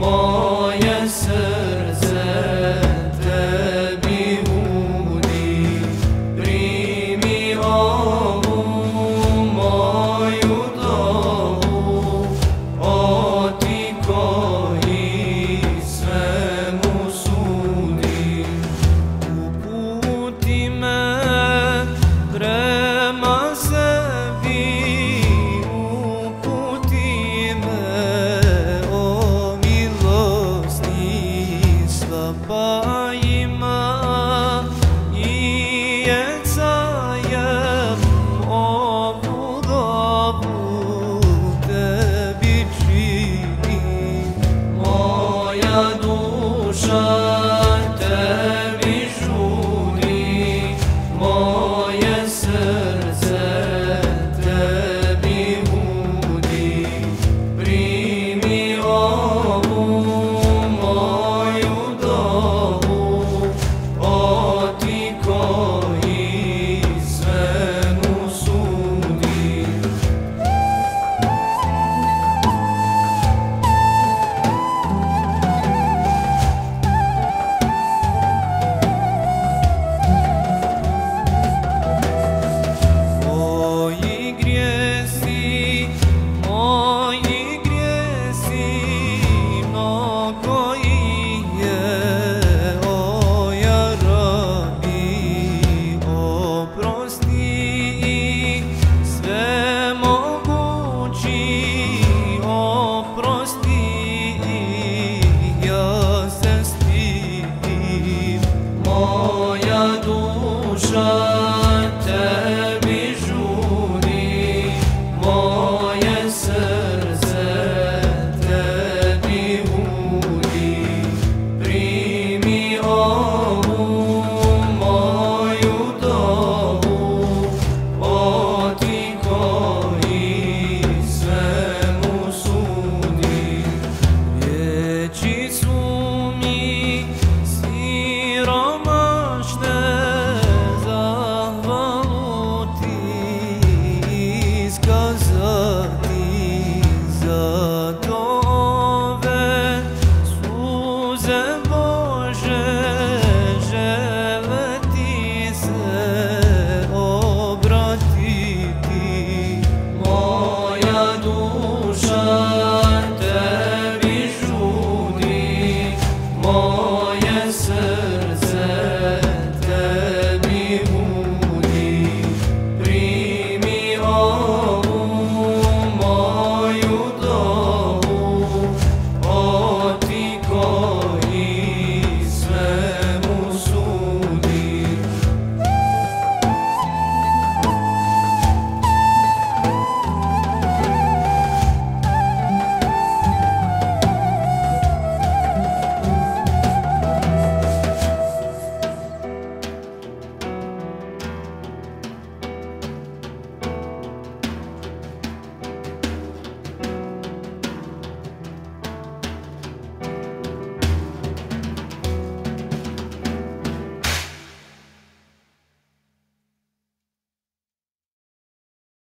もう不舍 Sơ more.